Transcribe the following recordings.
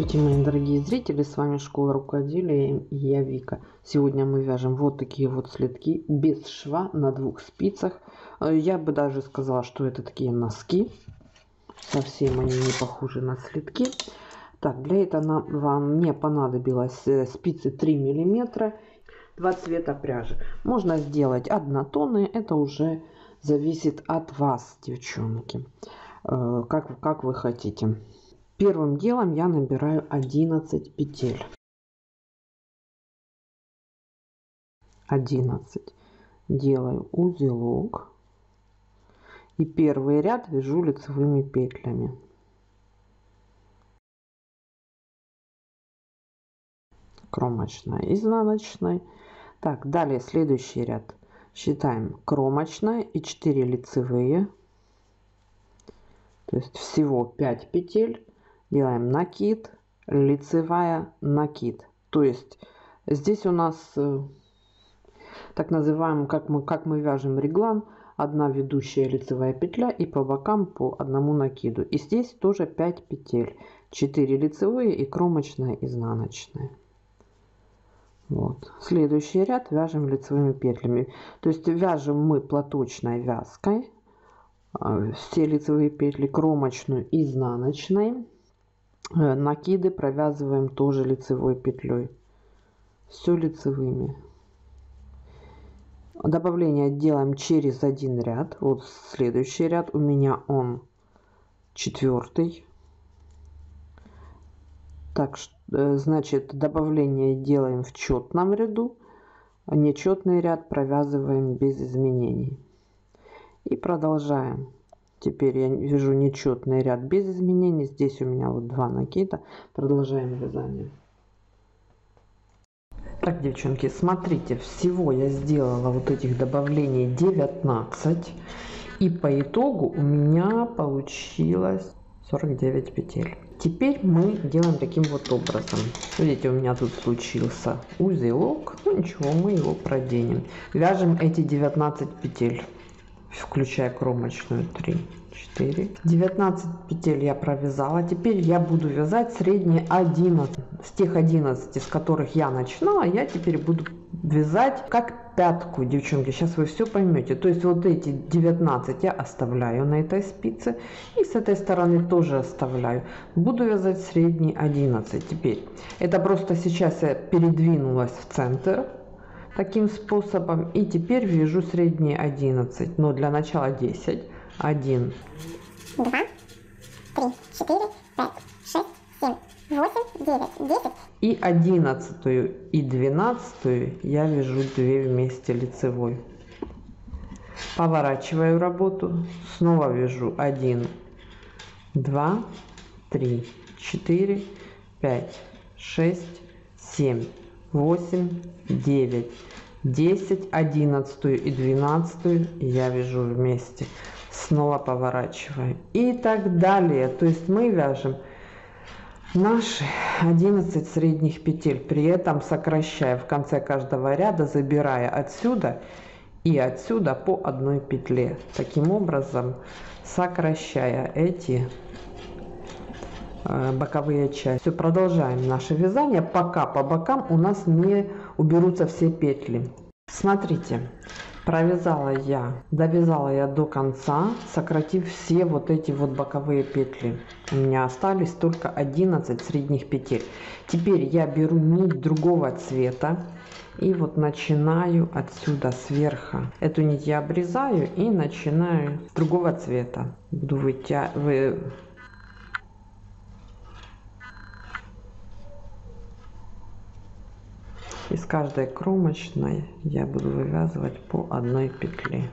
Здравствуйте, мои дорогие зрители, с вами Школа Рукоделия и я Вика. Сегодня мы вяжем вот такие вот следки без шва на двух спицах. Э, я бы даже сказала, что это такие носки. Совсем они не похожи на следки. Так, для этого вам мне понадобилось э, спицы 3 миллиметра, два цвета пряжи. Можно сделать однотонные, это уже зависит от вас, девчонки, э, как, как вы хотите. Первым делом я набираю 11 петель. 11. Делаю узелок. И первый ряд вяжу лицевыми петлями. Кромочная, изнаночная. Так, далее следующий ряд. Считаем кромочная и 4 лицевые. То есть всего 5 петель делаем накид, лицевая, накид. То есть здесь у нас э, так называемый, как мы, как мы вяжем реглан, одна ведущая лицевая петля и по бокам по одному накиду. И здесь тоже 5 петель, 4 лицевые и кромочная, изнаночная. Вот. Следующий ряд вяжем лицевыми петлями. То есть вяжем мы платочной вязкой э, все лицевые петли кромочную изнаночной накиды провязываем тоже лицевой петлей. Все лицевыми. Добавление делаем через один ряд. Вот следующий ряд. У меня он четвертый так э, значит добавление делаем в четном ряду. Нечетный ряд провязываем без изменений. И продолжаем Теперь я вяжу нечетный ряд без изменений. Здесь у меня вот два накида. Продолжаем вязание. Так, девчонки, смотрите, всего я сделала вот этих добавлений 19. И по итогу у меня получилось 49 петель. Теперь мы делаем таким вот образом. Видите, у меня тут случился узелок. Ну ничего, мы его проденем. Вяжем эти 19 петель включая кромочную 3 4 19 петель я провязала. Теперь я буду вязать средние 11 с тех 11 с которых я начинала я теперь буду вязать как пятку девчонки. Сейчас вы все поймете то есть вот эти 19 я оставляю на этой спице и с этой стороны тоже оставляю. Буду вязать средний 11 теперь. Это просто сейчас я передвинулась в центр таким способом. И теперь вяжу средние 11, но для начала 10. 1, 2, 3, 4, 5, 6, 7, 8, 9, 10. И одиннадцатую и двенадцатую я вяжу 2 вместе лицевой. Поворачиваю работу, снова вяжу. 1, 2, 3, 4, 5, 6, 7, 8, 9, 10, 11 и 12 я вяжу вместе. Снова поворачиваем и так далее. То есть мы вяжем наши 11 средних петель, при этом сокращая в конце каждого ряда, забирая отсюда и отсюда по одной петле. Таким образом, сокращая эти боковые части. Продолжаем наше вязание, пока по бокам у нас не уберутся все петли. Смотрите, провязала я, довязала я до конца, сократив все вот эти вот боковые петли. У меня остались только 11 средних петель. Теперь я беру нить другого цвета и вот начинаю отсюда сверху. Эту нить я обрезаю и начинаю другого цвета. Буду вытягивать из каждой кромочной я буду вывязывать по одной петле.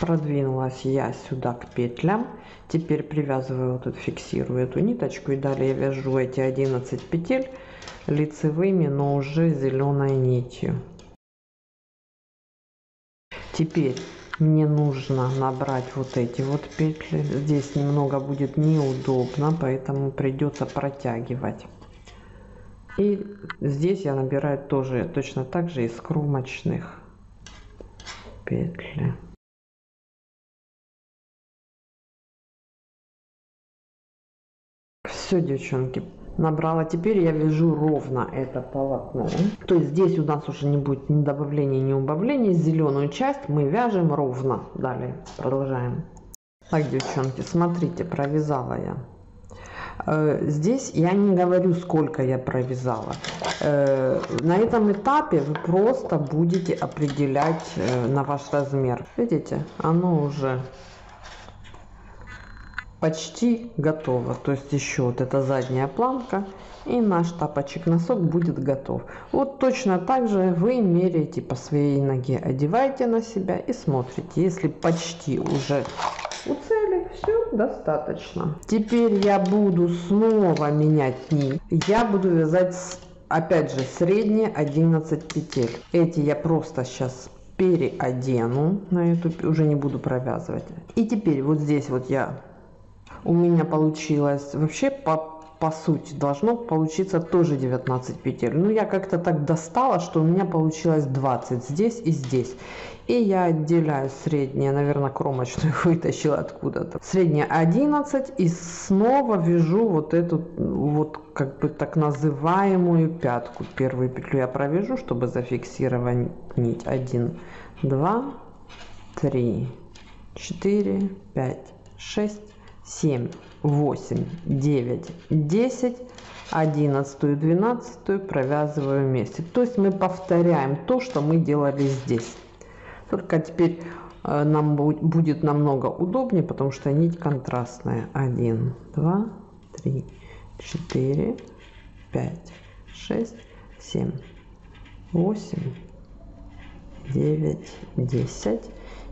Продвинулась я сюда к петлям. Теперь привязываю вот тут фиксирую эту ниточку и далее вяжу эти 11 петель лицевыми но уже зеленой нитью. Теперь мне нужно набрать вот эти вот петли. Здесь немного будет неудобно поэтому придется протягивать. И здесь я набираю тоже точно так же из кромочных петли. Все девчонки набрала. Теперь я вяжу ровно это полотно. То есть здесь у нас уже не будет ни добавления, ни убавления. Зеленую часть мы вяжем ровно. Далее продолжаем. Так, девчонки, смотрите, провязала я. Э, здесь я не говорю, сколько я провязала. Э, на этом этапе вы просто будете определять э, на ваш размер. Видите, оно уже почти готово. То есть еще вот эта задняя планка и наш тапочек носок будет готов. Вот точно так же вы меряете по своей ноге, одеваете на себя и смотрите. Если почти уже у цели, все достаточно. Теперь я буду снова менять нить. Я буду вязать опять же средние 11 петель. Эти я просто сейчас переодену на эту, уже не буду провязывать. И теперь вот здесь вот я у меня получилось вообще по, по сути должно получиться тоже 19 петель. Но я как-то так достала, что у меня получилось 20 здесь и здесь. И я отделяю среднее, наверное, кромочную вытащила откуда-то. Среднее 11 и снова вяжу вот эту вот как бы так называемую пятку. Первую петлю я провяжу, чтобы зафиксировать нить. 1, 2, 3, 4, 5, 6, 7, 8, 9, 10, 11, 12 провязываю вместе. То есть мы повторяем то, что мы делали здесь. Только теперь э, нам будет намного удобнее, потому что нить контрастная. 1, 2, 3, 4, 5, 6, 7, 8, 9, 10,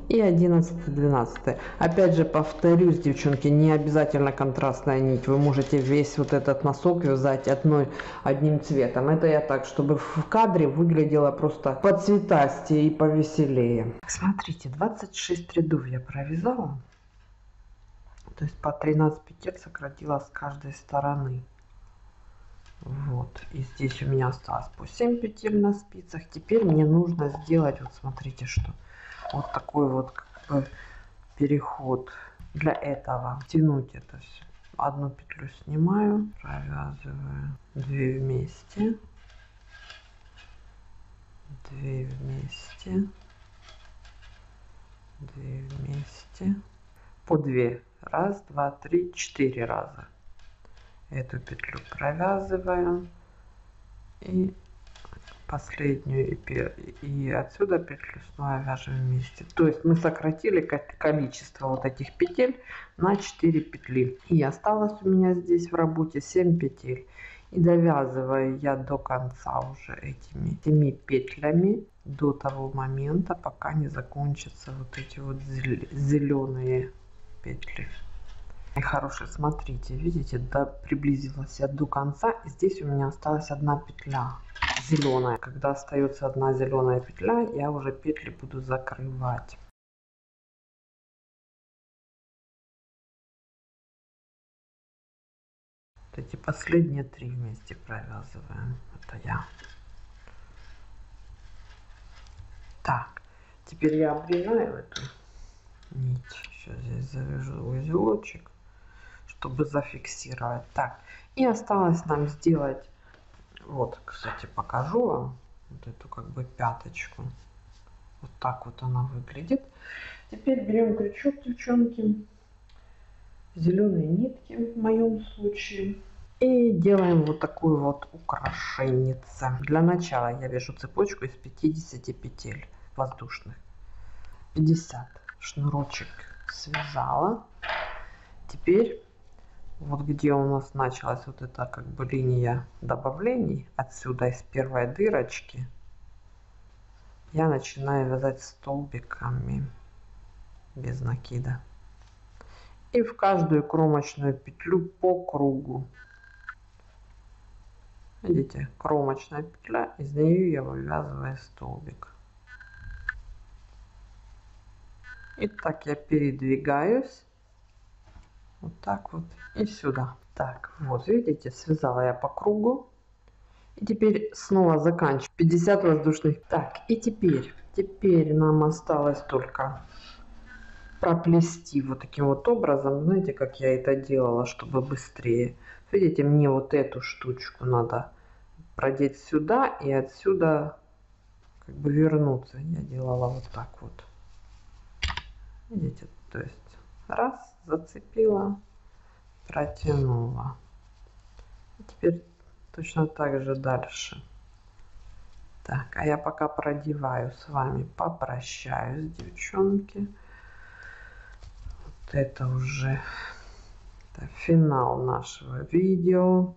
и 11 12 опять же повторюсь девчонки не обязательно контрастная нить. Вы можете весь вот этот носок вязать одной одним цветом. Это я так чтобы в кадре выглядело просто по цветастее и повеселее. Смотрите 26 рядов я провязала. То есть по 13 петель сократила с каждой стороны. Вот. И здесь у меня осталось по 7 петель на спицах. Теперь мне нужно сделать вот смотрите что вот такой вот как бы переход для этого. Тянуть это все одну петлю снимаю провязываю 2 вместе. 2 вместе. 2 вместе. По 2 раз два три четыре раза. Эту петлю провязываем и последнюю и, и отсюда петлю снова вяжем вместе. То есть мы сократили количество вот этих петель на 4 петли. И осталось у меня здесь в работе 7 петель. И довязываю я до конца уже этими 7 петлями до того момента пока не закончатся вот эти вот зеленые петли. Хорошие смотрите видите да приблизилась я до конца и здесь у меня осталась одна петля зеленая. Когда остается одна зеленая петля, я уже петли буду закрывать. Эти последние три вместе провязываем. Это я. Так, теперь я обрезаю эту нить. Сейчас здесь завяжу узелочек, чтобы зафиксировать. Так, и осталось нам сделать вот, кстати, покажу вам вот эту как бы пяточку. Вот так вот она выглядит. Теперь берем крючок, девчонки, зеленые нитки в моем случае. И делаем вот такую вот украшенница. Для начала я вяжу цепочку из 50 петель воздушных. 50 шнурочек связала. Теперь вот где у нас началась вот эта как бы линия добавлений отсюда из первой дырочки. Я начинаю вязать столбиками без накида. И в каждую кромочную петлю по кругу. Видите кромочная петля из нее я вывязываю столбик. И так я передвигаюсь вот так вот и сюда. Так вот видите связала я по кругу. И теперь снова заканчиваю. 50 воздушных. Так и теперь теперь нам осталось только проплести вот таким вот образом. Знаете как я это делала чтобы быстрее? Видите, мне вот эту штучку надо продеть сюда и отсюда как бы вернуться. Я делала вот так вот. Видите, то есть раз, зацепила, протянула. Теперь точно так же дальше. Так, а я пока продеваю с вами, попрощаюсь, девчонки. Вот это уже это финал нашего видео.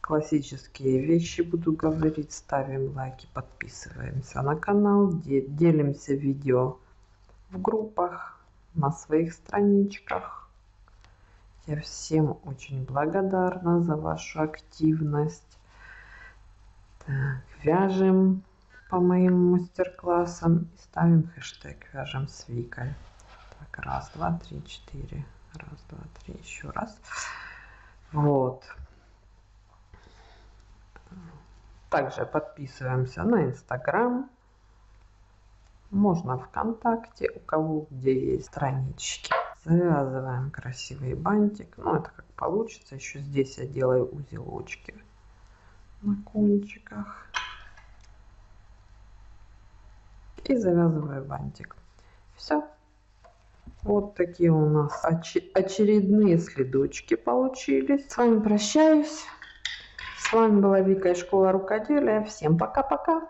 Классические вещи буду говорить. Ставим лайки, подписываемся на канал, делимся видео в группах, на своих страничках. Я всем очень благодарна за вашу активность. Так, вяжем по моим мастер-классам и ставим хэштег «Вяжем с Викой». Так, раз, два, три, четыре. Раз, два, три, еще раз. Вот. Также подписываемся на Инстаграм. Можно ВКонтакте, у кого где есть странички. Завязываем красивый бантик. Ну, это как получится. Еще здесь я делаю узелочки на кончиках. И завязываю бантик. Все. Вот такие у нас оч очередные следочки получились. С вами прощаюсь. С вами была Вика из школы рукоделия. Всем пока-пока.